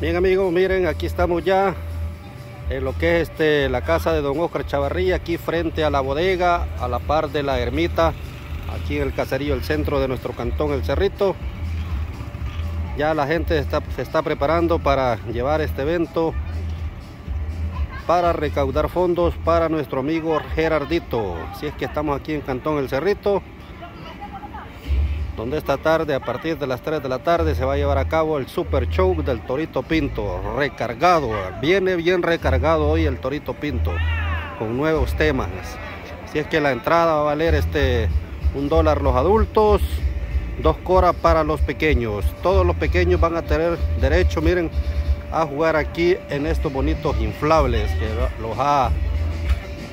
Bien amigos, miren, aquí estamos ya en lo que es este, la casa de don Oscar Chavarría, aquí frente a la bodega, a la par de la ermita, aquí en el caserío, el centro de nuestro cantón, El Cerrito. Ya la gente está, se está preparando para llevar este evento, para recaudar fondos para nuestro amigo Gerardito. Si es que estamos aquí en Cantón El Cerrito donde esta tarde a partir de las 3 de la tarde se va a llevar a cabo el super show del Torito Pinto, recargado, viene bien recargado hoy el Torito Pinto, con nuevos temas. Si es que la entrada va a valer este un dólar los adultos, dos coras para los pequeños. Todos los pequeños van a tener derecho, miren, a jugar aquí en estos bonitos inflables que los ha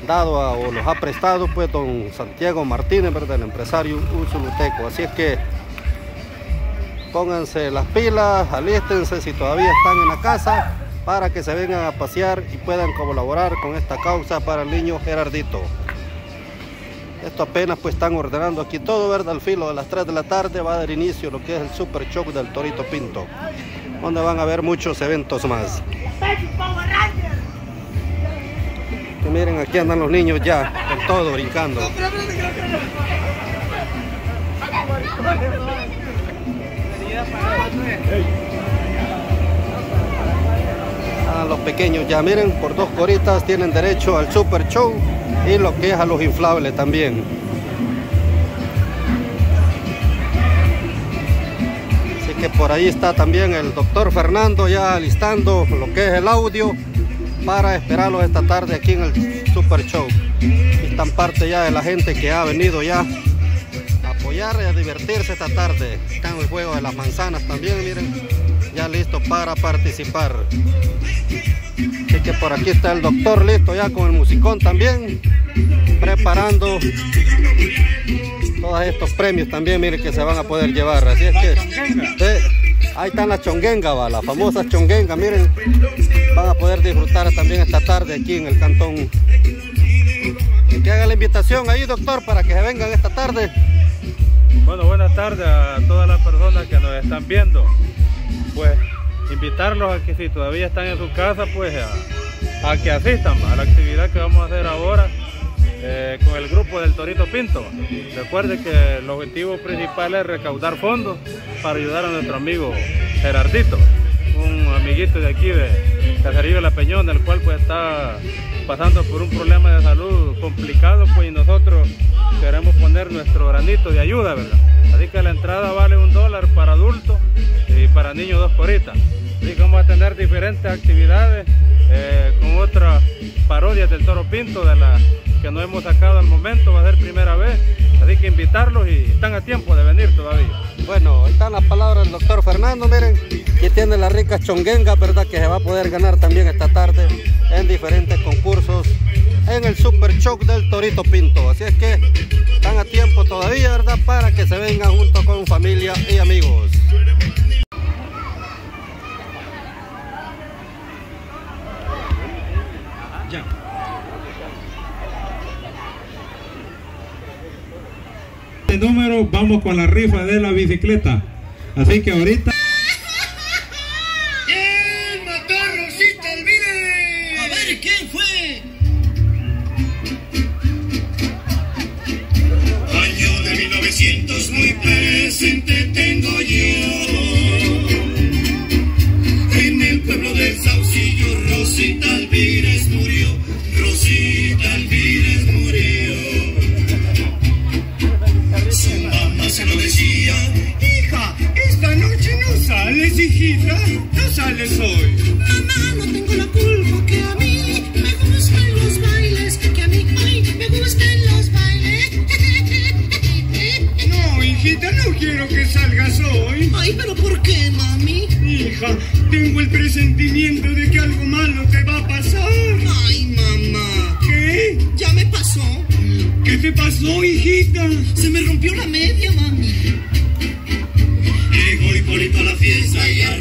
dado o los ha prestado pues don Santiago Martínez, ¿verdad? el empresario Usuluteco. Así es que pónganse las pilas, alístense si todavía están en la casa para que se vengan a pasear y puedan colaborar con esta causa para el niño Gerardito. Esto apenas pues están ordenando aquí todo, ¿verdad? Al filo de las 3 de la tarde va a dar inicio lo que es el Super Show del Torito Pinto, donde van a haber muchos eventos más miren, aquí andan los niños ya, con todo, brincando. A los pequeños ya, miren, por dos coritas tienen derecho al super show y lo que es a los inflables también. Así que por ahí está también el doctor Fernando ya listando lo que es el audio para esperarlos esta tarde aquí en el Super Show. están parte ya de la gente que ha venido ya a apoyar y a divertirse esta tarde. Están el juego de las manzanas también, miren, ya listo para participar. Así que por aquí está el doctor listo ya con el musicón también, preparando todos estos premios también, miren que se van a poder llevar. Así es que... Ahí están las chonguengas, las famosas chonguengas, miren, van a poder disfrutar también esta tarde aquí en el cantón. que haga la invitación ahí, doctor, para que se vengan esta tarde. Bueno, buenas tardes a todas las personas que nos están viendo. Pues invitarlos a que si todavía están en su casa, pues a, a que asistan a la actividad que vamos a hacer ahora eh, con el grupo del Torito Pinto. Recuerde que el objetivo principal es recaudar fondos para ayudar a nuestro amigo Gerardito, un amiguito de aquí de Caserío la Peñón, el cual pues está pasando por un problema de salud complicado, pues y nosotros queremos poner nuestro granito de ayuda, ¿verdad? Así que la entrada vale un dólar para adultos y para niños dos coritas. Así que vamos a tener diferentes actividades eh, con otras parodias del Toro Pinto de la que no hemos sacado al momento, va a ser primera vez, así que invitarlos y están a tiempo de venir todavía. Bueno, están las palabras del doctor Fernando, miren, aquí tiene la rica chonguenga, ¿verdad? Que se va a poder ganar también esta tarde en diferentes concursos en el Super Shock del Torito Pinto. Así es que están a tiempo todavía, ¿verdad? Para que se vengan junto con familia y amigos. Número vamos con la rifa de la bicicleta. Así que ahorita... ¿Qué pasó, hijita? Se me rompió la media, mami. Llegó Hipólito a la fiesta y a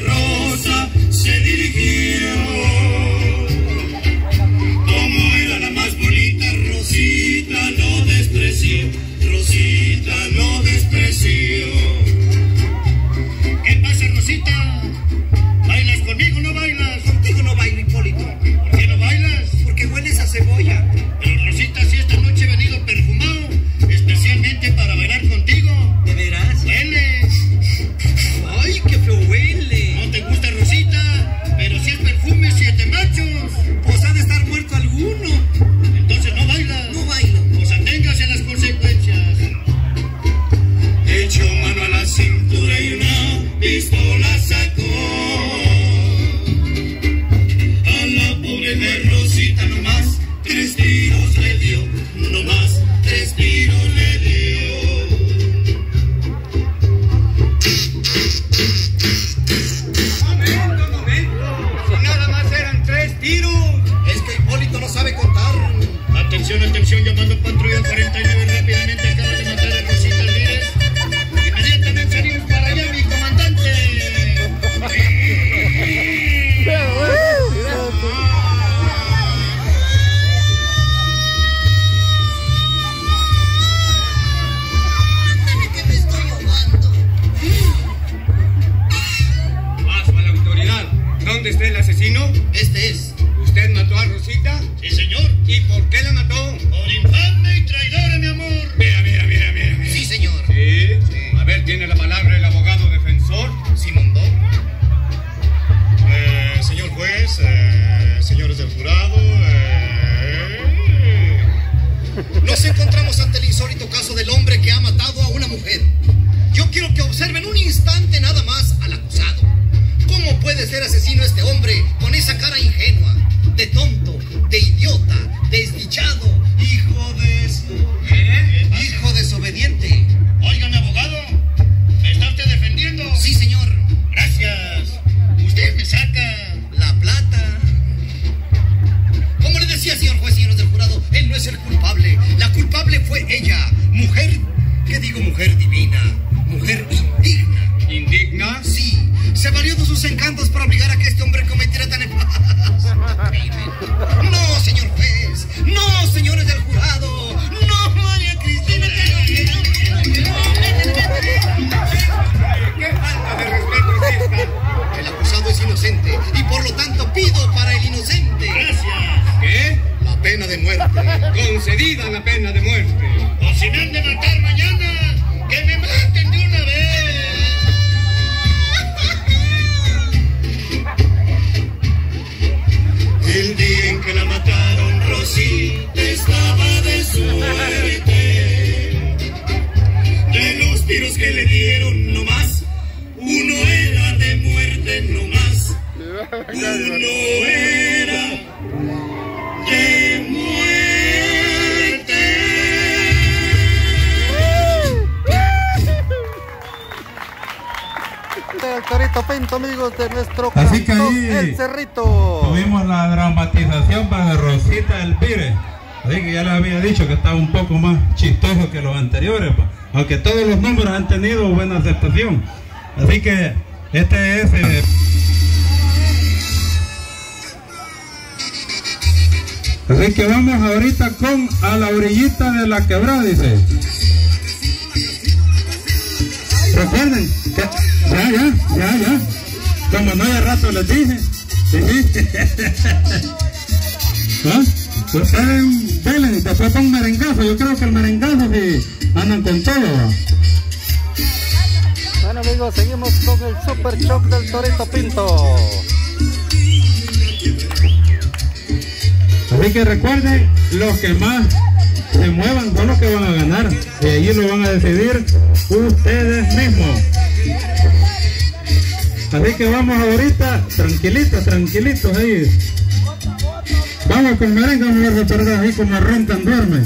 El Torito Pinto, amigos de nuestro Así que ahí El Cerrito. Tuvimos la dramatización para Rosita del Pire. Así que ya les había dicho que estaba un poco más chistoso que los anteriores, pa. aunque todos los números han tenido buena aceptación. Así que este es... eh, Así que vamos ahorita con a la orillita de la quebrada, dice. Recuerden que ya, ya, ya, ya. Como no de rato les dije. Sí. ¿Ah? Ustedes velen, después con un merengazo. Yo creo que el merengazo sí andan con todo. ¿va? Bueno, amigos, seguimos con el Super Shock del Torito Pinto. Así que recuerden, los que más se muevan son los que van a ganar. Y allí lo van a decidir ustedes mismos. Así que vamos ahorita, tranquilitos, tranquilitos ahí. Vamos con merengue, vamos a recordar ahí como rentan duerme.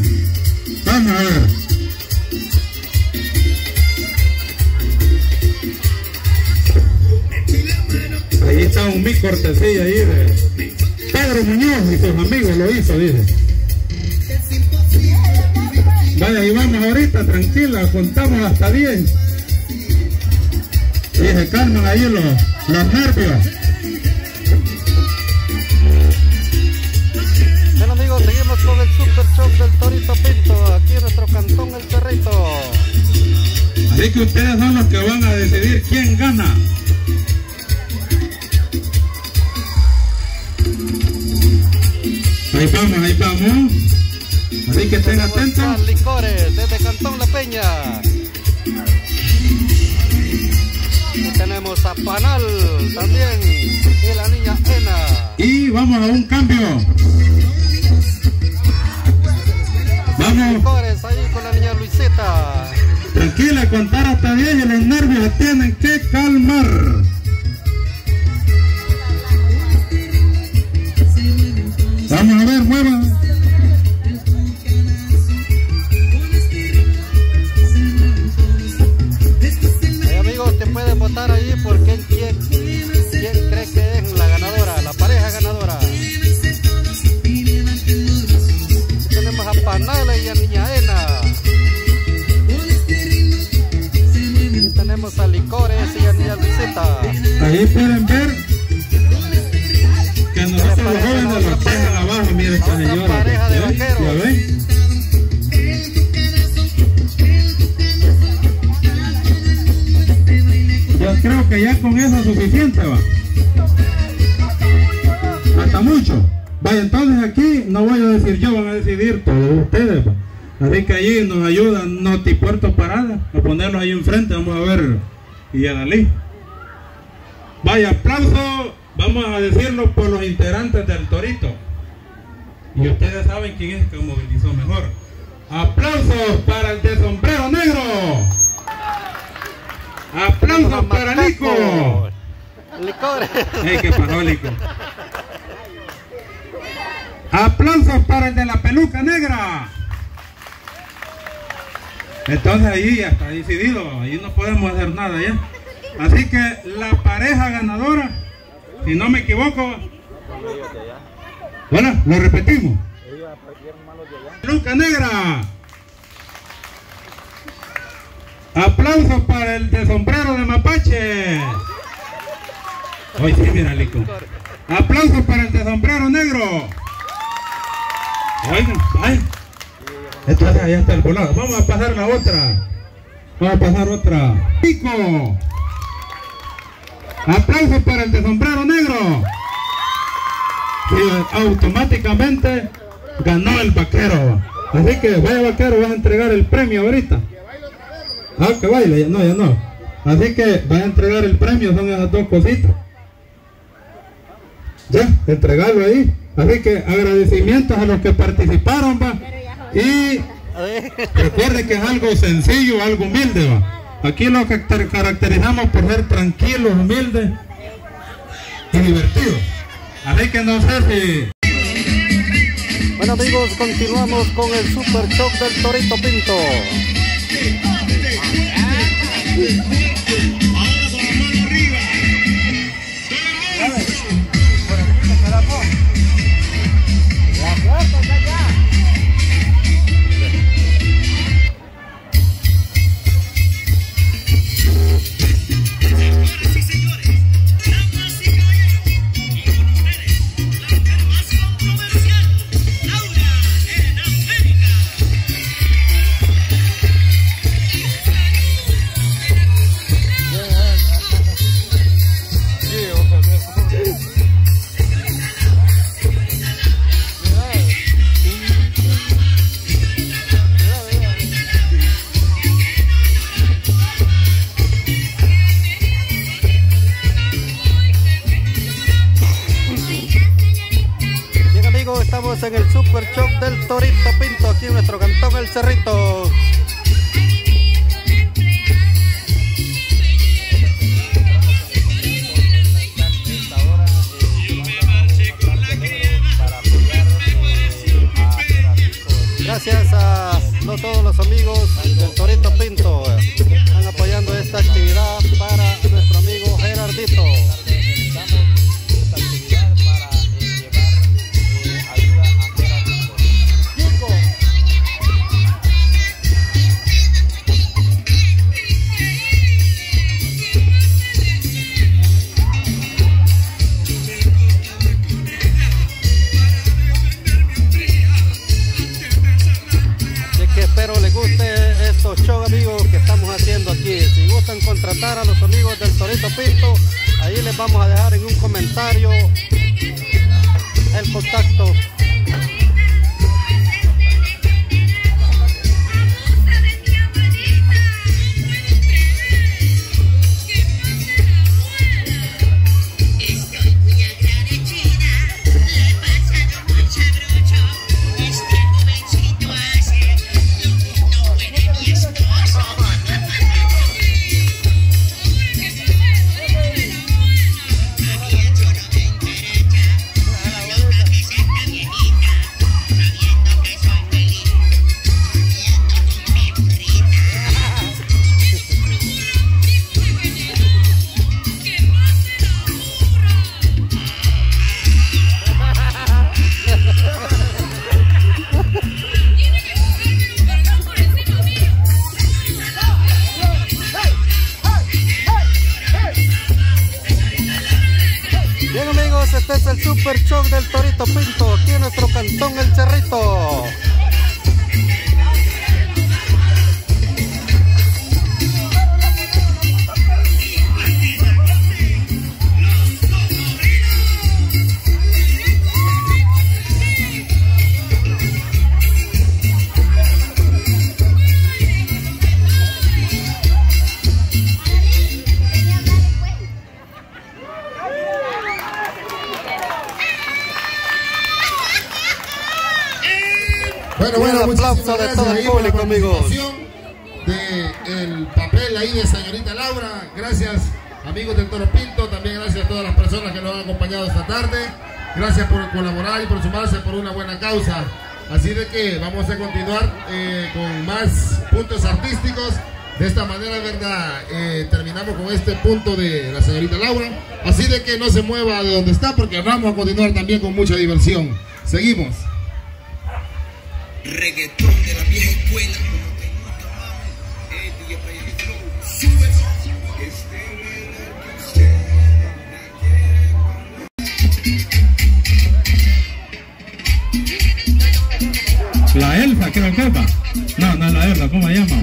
Vamos a ver. Ahí está un mi cortesía ahí de Pedro Muñoz y sus amigos lo hizo, dice. Vaya, ahí vamos ahorita, tranquila, contamos hasta 10. Y se calman ahí los, los nervios. Bueno, amigos, seguimos con el Super Shock del Torito Pinto. Aquí en nuestro cantón, El Cerrito. Así que ustedes son los que van a decidir quién gana. Ahí vamos, ahí vamos. Así que estén atentos. Licores, desde Cantón La Peña. Tenemos a Panal también. Y la niña Ena. Y vamos a un cambio. Vamos, ahí con la niña Luiseta. tranquila, contar hasta 10 y los nervios se tienen que calmar. Vamos a ver, muevan. Ahí pueden ver que nosotros los jóvenes los dejan abajo, mira esta señora. ¿Ya ven? Yo creo que ya con eso es suficiente, va. Hasta mucho. Vaya, entonces aquí no voy a decir yo, van a decidir todos ustedes, va. Así que allí nos ayuda Noti Puerto Parada a ponerlos ahí enfrente, vamos a ver. Y a Dalí. Vaya, aplauso, vamos a decirlo por los integrantes del Torito. Y ustedes saben quién es que movilizó mejor. Aplausos para el de sombrero negro. Aplausos para Nico. Licores. ¡Ey, qué parólico! Aplausos para el de la peluca negra. Entonces ahí ya está decidido, ahí no podemos hacer nada ya. Así que la pareja ganadora, si no me equivoco, bueno, lo repetimos. Peluca negra. Aplausos para el de sombrero de mapache. Hoy sí, mira, Lico. Aplausos para el de sombrero negro. Oigan, ay. Entonces ahí está el volado. Vamos a pasar la otra. Vamos a pasar otra. Pico. Aplausos para el de sombrero negro. Sí, automáticamente ganó el vaquero. Así que vaya vaquero, vas a entregar el premio ahorita. Ah, que baile, ya no, ya no. Así que vaya a entregar el premio, son esas dos cositas. Ya, entregarlo ahí. Así que agradecimientos a los que participaron, va. Y recuerde que es algo sencillo, algo humilde, va. Aquí lo que caracterizamos por ser tranquilos, humildes y divertidos. Así que no sé si Bueno amigos, continuamos con el Super Shock del Torito Pinto. Torito Pinto, aquí en nuestro cantón El Cerrito. Ahí les vamos a dejar en un comentario el contacto. Gracias por colaborar y por sumarse por una buena causa. Así de que vamos a continuar eh, con más puntos artísticos. De esta manera, verdad, eh, terminamos con este punto de la señorita Laura. Así de que no se mueva de donde está porque vamos a continuar también con mucha diversión. Seguimos. reggaetón de la vieja escuela. La elfa, creo que va. No, no es la elfa, ¿cómo se llama?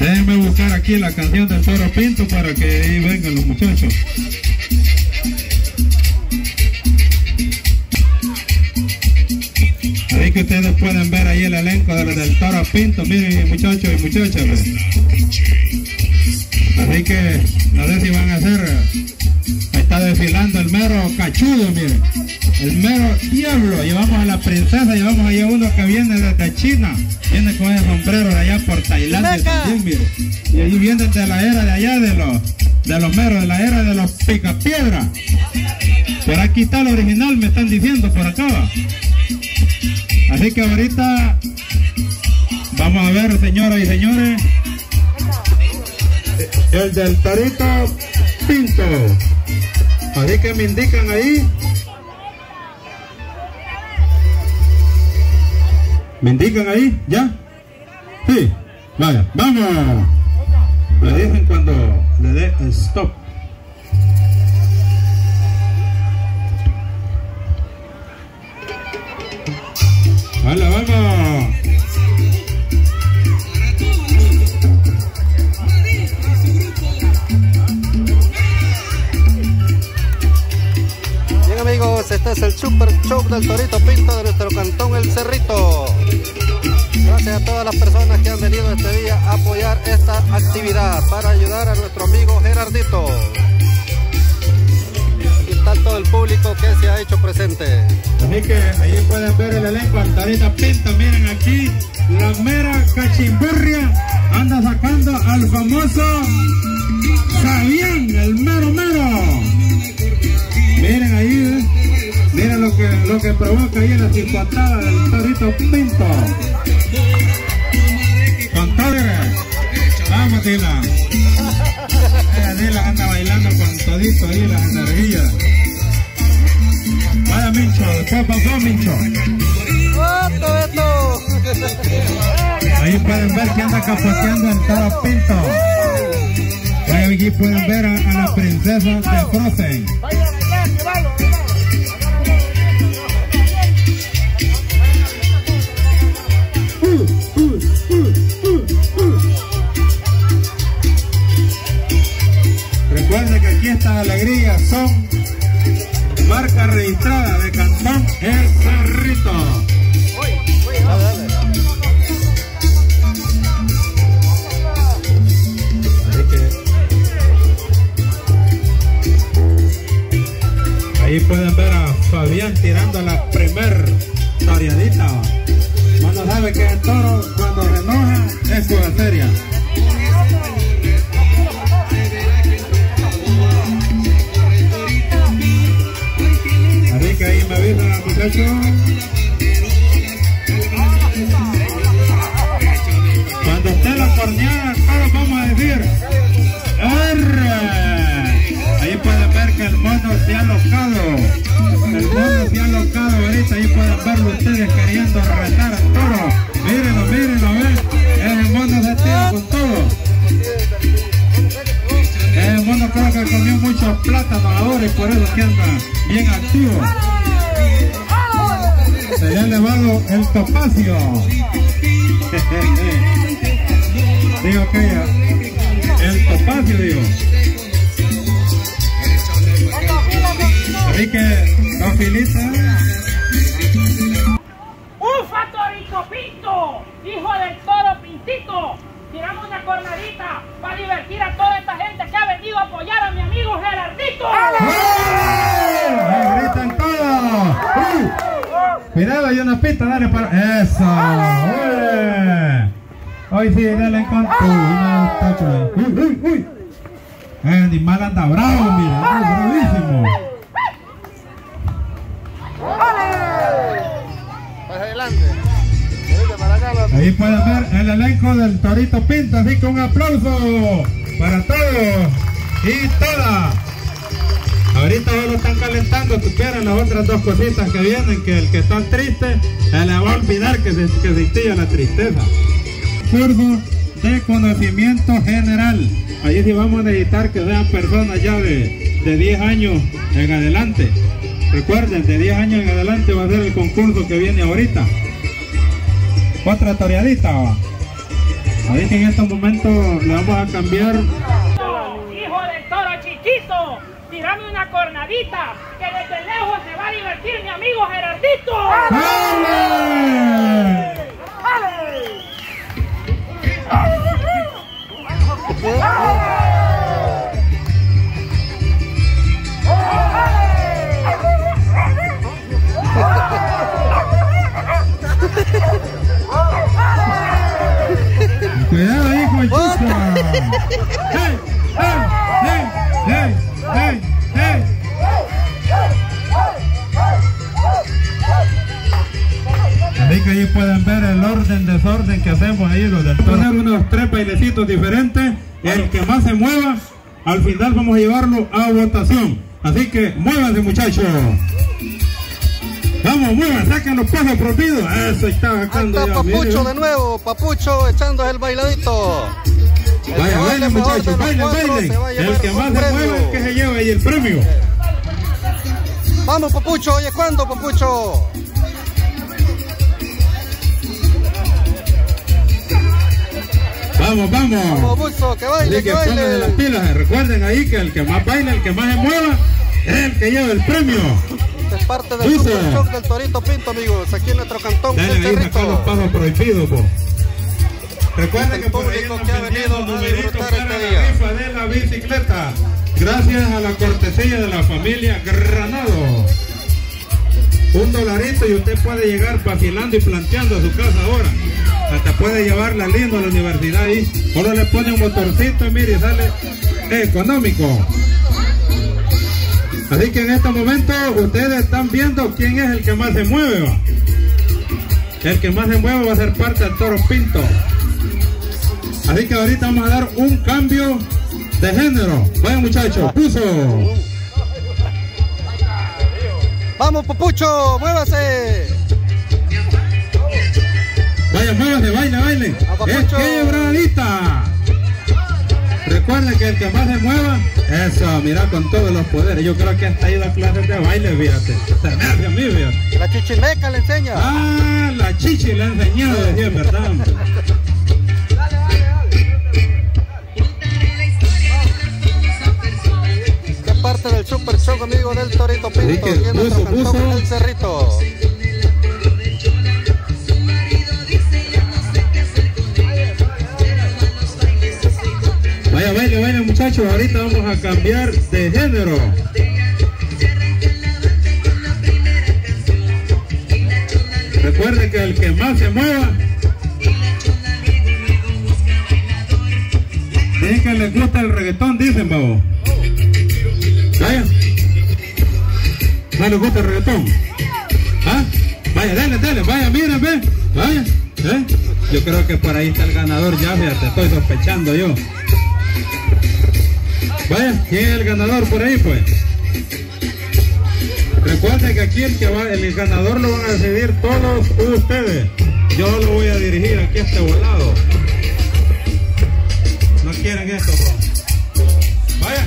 Déjenme buscar aquí la canción del Toro Pinto para que ahí vengan los muchachos. Ahí que ustedes pueden ver ahí el elenco del, del Toro Pinto, miren muchachos y muchachas. Así que no sé si van a hacer desfilando el mero cachudo, miren. El mero diablo. Llevamos a la princesa, llevamos allá uno que viene desde China. Viene con el sombrero de allá por Tailandia Meca. también, miren. Y ahí vienen de la era de allá de los de los meros, de la era de los picapiedra. Por aquí está el original, me están diciendo por acá. va. Así que ahorita vamos a ver, señoras y señores, el del Torito Pinto. Así que me indican ahí. ¿Me indican ahí? ¿Ya? Sí. Vaya, vamos. Me dicen cuando le dé stop. Vale, vamos. Este es el Super Show del Torito Pinto de nuestro cantón El Cerrito. Gracias a todas las personas que han venido este día a apoyar esta actividad para ayudar a nuestro amigo Gerardito. Aquí está todo el público que se ha hecho presente. Así que ahí pueden ver el elenco Altarita Pinta. Miren aquí, la mera cachimburria anda sacando al famoso Fabián, el mero mero. Miren ahí, ¿eh? Miren lo que, lo que provoca ahí en la cincuentada del Torito Pinto. Con todo, ¿eh? vamos Dylan. Eh, anda bailando con todito ahí las energías. Vaya Mincho, ¿qué pasó Mincho? Ahí pueden ver que anda capoteando el toro pinto. Ahí aquí pueden ver a, a la princesa de Frozen. Estas alegrías son marca registrada de Cantón El Cerrito. Ahí pueden ver a Fabián tirando la primer toreadita. Cuando sabe que el toro cuando se enoja es cosa seria. Thank you. Topacio. digo que. El topacio, digo. Así que, don Filita. Hoy sí, no, está por ahí. ¡Uy, uy, uy! El animal anda bravo, mira, anda bravísimo. Ahí pueden ver el elenco del Torito Pinto, así que un aplauso para todos y todas. Ahorita solo están calentando, supieran las otras dos cositas que vienen, que el que está triste se le va a olvidar que, se, que existía la tristeza. Curso de conocimiento general. Ahí sí vamos a necesitar que sean personas ya de, de 10 años en adelante. Recuerden, de 10 años en adelante va a ser el concurso que viene ahorita. Otra toreadita. Ahí que en estos momentos le vamos a cambiar. ¡Hijo del toro chiquito! ¡Tirame una cornadita! ¡Que desde lejos se va a divertir mi amigo Gerardito! Cuidado ahí, Conchita. ¡Hey! ¡Hey! ¡Hey! ¡Hey! ¡Hey! ¡Hey! Así que ahí pueden ver el orden, desorden que hacemos ahí los del toro. Poner unos tres bailecitos diferentes. El que más se mueva, al final vamos a llevarlo a votación. Así que muévanse muchachos. Vamos, muevan, saquen los pasos prohibidos. Eso está sacando está ya. Papucho miren. de nuevo, Papucho echando el bailadito. El Vaya, baile bailen muchachos, bailen, bailen. El que más se mueva es el que se lleva ahí el premio. Vamos, Papucho, oye, ¿cuándo, Papucho? Vamos, vamos. Como Buzo, que baile, que que pónganse las baile. pilas. Recuerden ahí que el que más baila, el que más se mueva, es el que lleva el premio. Esta es parte del Shock del Torito Pinto, amigos, aquí en nuestro cantón Dale ahí los Cerrito. pasos prohibidos, po. Recuerden El que por ahí que ha venido a disfrutar este la rifa de la bicicleta. Gracias a la cortesía de la familia Granado. Un dolarito y usted puede llegar vacilando y planteando a su casa ahora. Hasta puede llevarla lindo a la universidad ahí. Solo le pone un motorcito y mire, sale económico. Así que en este momento ustedes están viendo quién es el que más se mueve. El que más se mueve va a ser parte del toro pinto. Así que ahorita vamos a dar un cambio de género. Vaya muchachos, puso. Vamos, Papucho, muévase. Vaya, muévase, baile, baile. Es quebradita. Recuerden que el que más se mueva, eso, mira con todos los poderes. Yo creo que hasta ahí da clases de baile, fíjate. Se me hace a mí, fíjate. La chichimeca le enseña. Ah, la chichi le ha enseñado, decía, ¿verdad? Parte del Super Shock, amigo del Torito Pinto, aquí en nuestro cantón del Cerrito. Vaya, baile, baile muchachos. Ahorita vamos a cambiar de género. Recuerden que el que más se mueva es que les gusta el reggaetón, dicen, babo. ¿No les gusta el reggaetón? Vaya, dale, dale, vaya, miren, ve. Vaya, ¿eh? Yo creo que por ahí está el ganador ya, fíjate, estoy sospechando yo. Vaya, ¿quién es el ganador por ahí, pues? Recuerden que aquí el va, el ganador lo van a decidir todos ustedes. Yo lo voy a dirigir aquí a este volado. No quieren esto, bro. Vaya.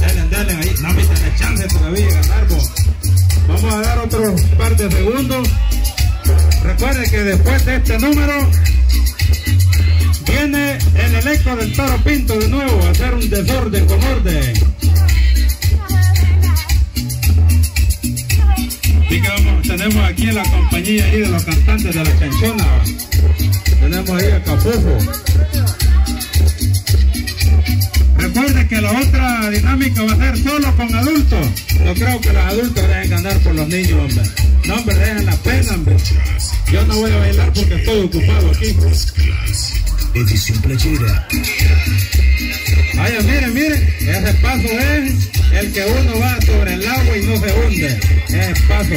Dale, dale, ahí. No me la chance todavía ganar. Vamos a dar otro par de segundos. Recuerden que después de este número viene el electo del toro pinto de nuevo a hacer un desorden con orden. Así que vamos, tenemos aquí la compañía ahí de los cantantes de la canchona. Tenemos ahí a Capufo. Que la otra dinámica va a ser solo con adultos. Yo creo que los adultos deben ganar por los niños, hombre. No, hombre, dejen la pena, hombre. Yo no voy a bailar porque estoy ocupado aquí. Edición playera. Vaya, miren, miren, ese paso es el que uno va sobre el agua y no se hunde. Ese paso.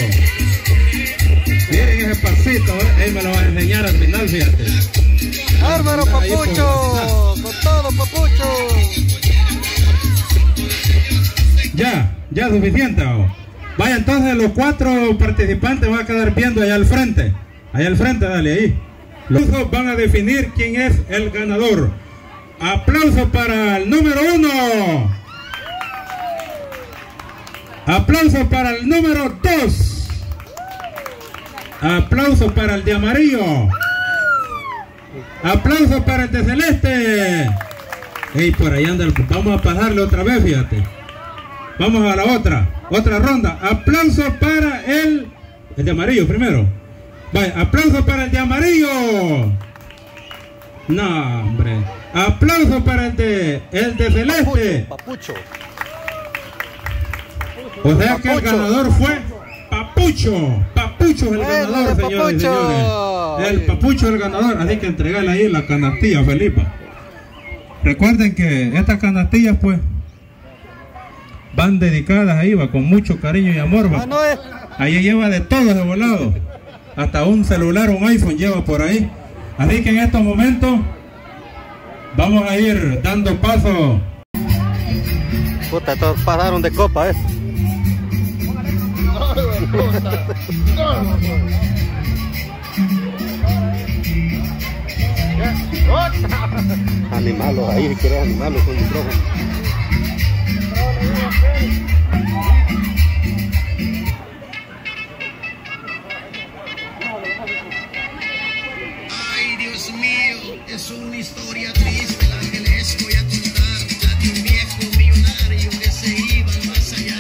Miren ese pasito, ¿eh? ahí me lo va a enseñar al final, fíjate. Por- papucho. Con todo, papucho. Ya, ya suficiente. Vaya, entonces los cuatro participantes van a quedar viendo allá al frente. Allá al frente, dale ahí. Los otros van a definir quién es el ganador. Aplauso para el número uno. Aplauso para el número dos. Aplauso para el de amarillo. Aplauso para el de celeste. Ey, por ahí anda. Vamos a pasarle otra vez, fíjate. Vamos a la otra, otra ronda. Aplauso para el, el de amarillo primero. Vaya, aplauso para el de amarillo. No, hombre. Aplauso para el de el de celeste. Papucho. O sea que el ganador fue Papucho. Papucho es el ganador, señores y señores. El Papucho es el ganador. Así que entregale ahí la canastilla, Felipe. Recuerden que estas canastillas, pues, van dedicadas ahí, va con mucho cariño y amor. va. Ah. Ahí lleva de todo de volado. Hasta un celular, un iPhone lleva por ahí. Así que en estos momentos vamos a ir dando paso. Puta, todos pasaron de copa, eh. Animalos ahí, quiero animalos con micrófono. Ay, Dios mío, es una historia triste la que les voy a contar. La de un viejo millonario que se iba al más allá.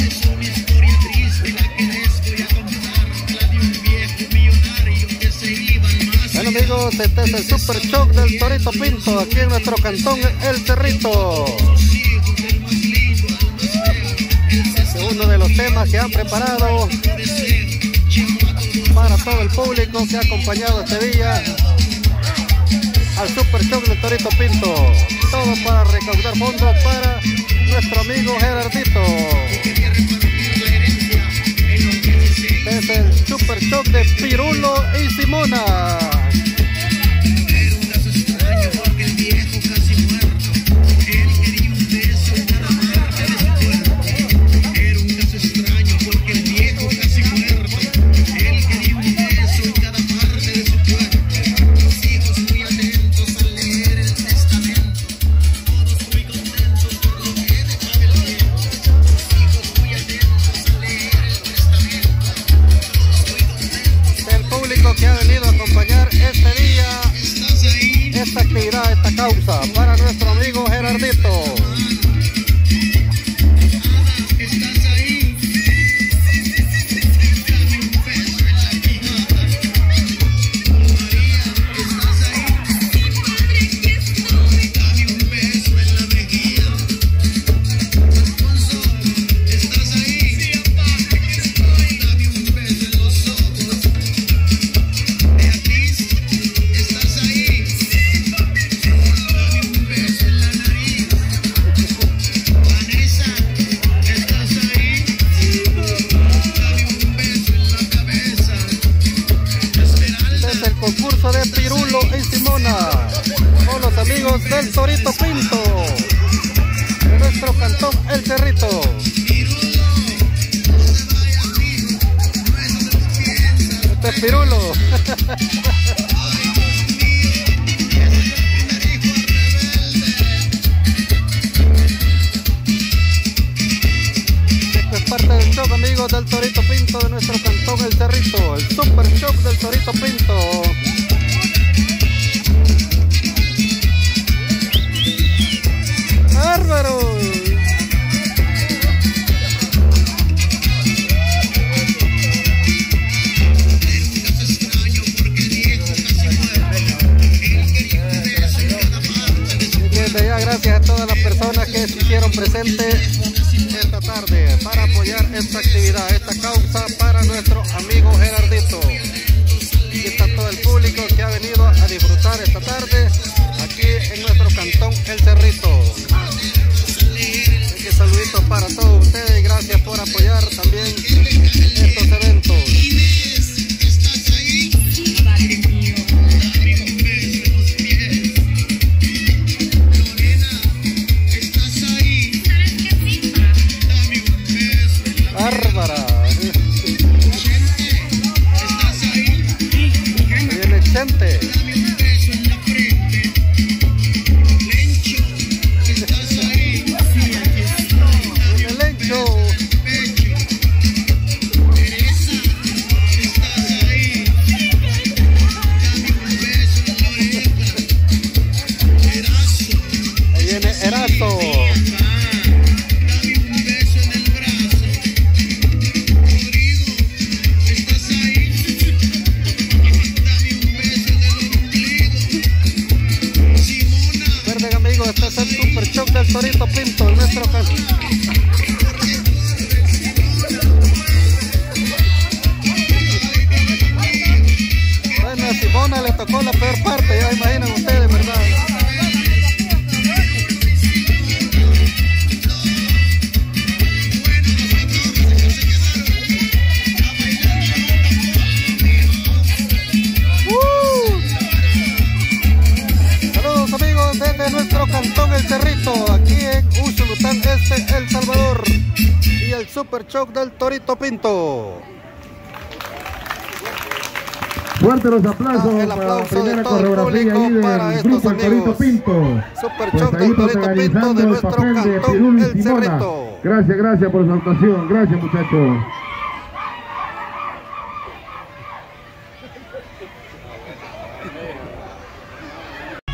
Es una historia triste la que les voy a contar. La de un viejo millonario que se iba al más Bueno allá. amigos, este es el Super Shock del Torito Pinto, aquí en nuestro cantón El Cerrito. Temas que han preparado para todo el público que ha acompañado este día al Super Shock del Torito Pinto. Todo para recaudar fondos para nuestro amigo Gerardito. Es el Super Shock de Pirulo y Simona. Que ha venido a acompañar este día, esta actividad, esta causa, para nuestro amigo Gerardito. Parte del show, amigos. del Torito Pinto de nuestro cantón El Cerrito, el Super Shock del Torito Pinto. ¡Bárbaro! Desde ya gracias a todas las personas que se hicieron presentes esta actividad, esta causa para nuestro amigo Gerardito. Aquí está todo el público que ha venido a disfrutar esta tarde aquí en nuestro cantón El Cerrito. Fuerte los aplausos Ah, el para la de primera coreografía ahí del grupo El Torito. Pinto. Super Pues del Torito Pinto de el nuestro papel de cantón y El Simona. Cerrito. Gracias, gracias por su actuación. Gracias, muchachos.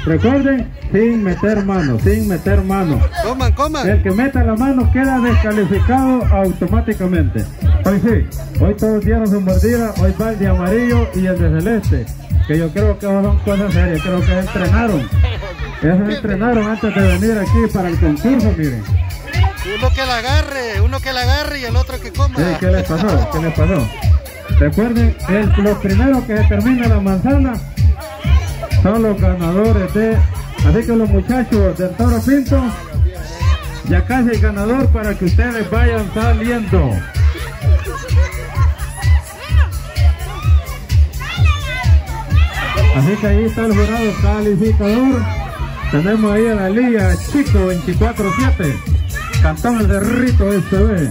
Recuerden, sin meter mano, sin meter mano. Coman, coman. El que meta la mano queda descalificado automáticamente. Hoy sí, hoy todos dieron su mordida, hoy va el de amarillo y el de celeste. Que yo creo que son cosas serias, creo que entrenaron. Esos entrenaron antes de venir aquí para el concurso, miren. Uno que la agarre, uno que la agarre y el otro que coma. Sí, ¿Qué les pasó? ¿Qué les pasó? Recuerden, el, los primeros que se termina la manzana son los ganadores de... Así que los muchachos del Toro Pinto, ya casi el ganador para que ustedes vayan saliendo. Así que ahí está el jurado calificador. Tenemos ahí a la liga Chico 24-7. Cantón el Cerrito SB.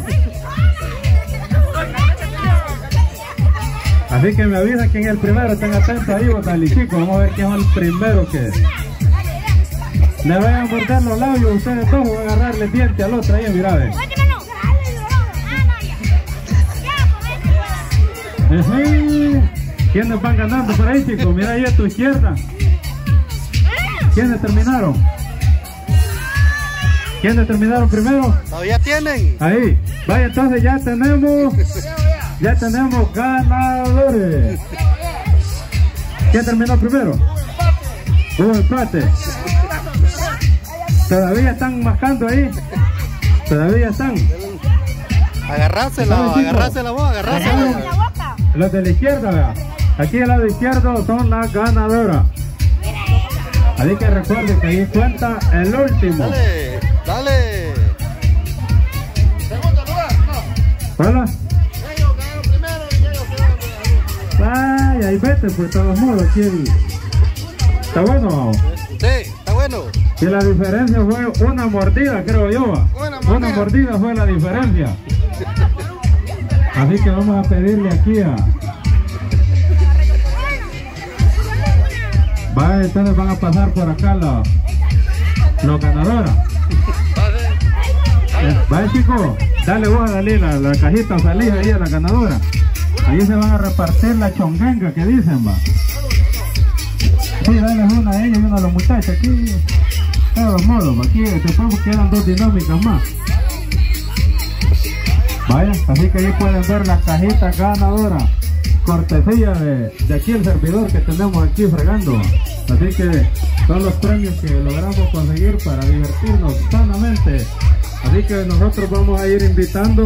Así que me avisa quién es el primero, estén atentos ahí, Botali Chico. Vamos a ver quién es el primero que Le vayan a morder los labios, ustedes dos van a agarrarle diente al otro ahí, mira, ve. Ujú. ¿Quiénes van ganando por ahí, chicos? Mira ahí a tu izquierda. ¿Quiénes terminaron? ¿Quiénes terminaron primero? ¿Todavía tienen? Ahí. Vaya, entonces ya tenemos, ya tenemos ganadores. ¿Quién terminó primero? Hubo empate. Todavía están mascando ahí. Todavía están. Agarrásela, agarrásela vos, agarrásela. Los de la izquierda, vea. Aquí al lado izquierdo son las ganadoras. Así que recuerden que ahí cuenta el último. Dale, dale. Hola. Ay, ahí vete, pues todos modos, aquí el... Está bueno. Sí, está bueno. Y la diferencia fue una mordida, creo yo. Una Una mordida. mordida fue la diferencia. Así que vamos a pedirle aquí a... Va, entonces van a pasar por acá los, los ganadores. Va, chicos. Dale vos a Dalila la cajita, salís ahí a la ganadora. Ahí se van a repartir la chongenga que dicen, va. Sí, dale una a ella y una a los muchachos aquí. De todos modos, aquí después quedan dos dinámicas más. Vaya, así que ahí pueden ver la cajita ganadora. Cortesía de, de aquí el servidor que tenemos aquí fregando. Así que son los premios que logramos conseguir para divertirnos sanamente. Así que nosotros vamos a ir invitando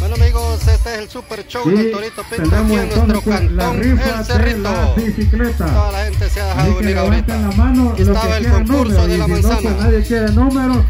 Bueno amigos, este es el super show y del Torito Pinto aquí tenemos en nuestro entonces la cantón rifa El de la Cerrito. bicicleta. Toda la gente se ha dejado que venir levanten ahorita. la mano Estaba que el concurso número, de y la si no, pues manzana. nadie quiere número,